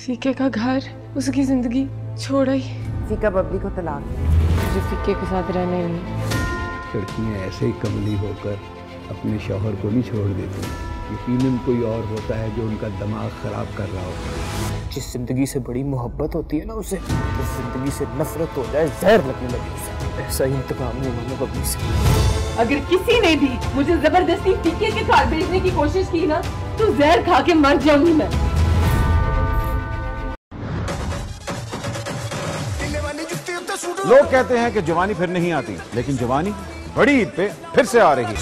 فیکے کا گھر اس کی زندگی چھوڑ آئی فیکا ببلی کو طلاق۔ مجھے فیکے کے ساتھ رہنا ہی۔ نہیں لڑکیاں ایسے ہی کملی ہو کر اپنے شوہر کو نہیں چھوڑ دیتی۔ یقیناً کوئی اور ہوتا ہے جو ان کا دماغ خراب کر رہا ہوتا ہے جس زندگی سے بڑی محبت ہوتی ہے نا اسے اس زندگی سے نفرت ہو جائے زہر لگنے لگے اسے۔ ایسا ہی انتقام نہیں ہونا ببلی سے۔ اگر کسی نے بھی مجھے زبردستی فیکے کے گھر بھیجنے کی کوشش کی نا تو زہر کھا کے مر جاؤں گی میں۔ لوگ کہتے ہیں کہ جوانی پھر نہیں آتی لیکن جوانی بڑی عید پہ پھر سے آ رہی ہے۔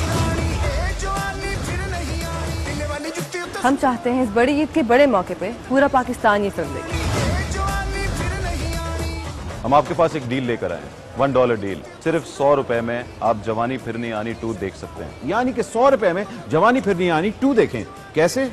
ہم چاہتے ہیں اس بڑی عید کے بڑے موقع پہ پورا پاکستان یہ فلم دیکھے۔ ہم آپ کے پاس ایک ڈیل لے کر آئے ہیں ون ڈالر ڈیل۔ صرف سو روپے میں آپ جوانی پھرنی آنی ٹو دیکھ سکتے ہیں۔ یعنی کہ سو روپے میں جوانی پھرنی آنی ٹو دیکھیں۔ کیسے؟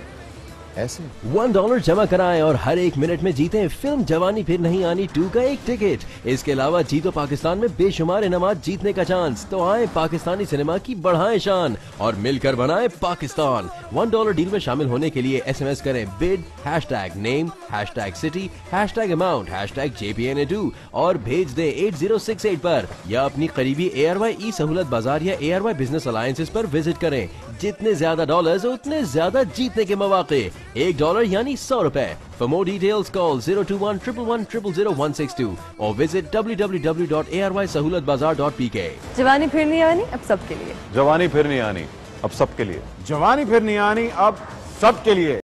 ایسے۔ ون ڈالر جمع کرائیں اور ہر ایک منٹ میں جیتیں۔ فلم جوانی پھر نہیں آنی ٹو کا ایک ٹکٹ۔ اس کے علاوہ جیتو پاکستان میں بے شمار انعامات جیتنے کا چانس تو آئیں پاکستانی سنیما کی بڑھائیں شان اور مل کر بنائیں پاکستان۔ ون ڈالر ڈیل میں شامل ہونے کے لیے ایس ایم ایس کریں bid hashtag name hashtag city hashtag amount hashtag J P N A two اور بھیج دیں ایٹ زیرو سکس ایٹ پر۔ یا اپنی قریبی اے آر وائی ای سہولت بازار یا A R Y business alliance per visit کریں۔ جتنے زیادہ ڈالرز اتنے زیادہ جیتنے کے مواقع۔ ایک ڈالر یعنی سو روپے۔ For more details call zero two one triple one triple zero one six two اور visit W W W dot A R Y Sahulat Bazaar dot پی کے جوانی پھرنی آنی اب سب کے لیے۔ جوانی پھرنی آنی اب سب کے لیے۔ جوانی پھرنی آنی اب سب کے لیے۔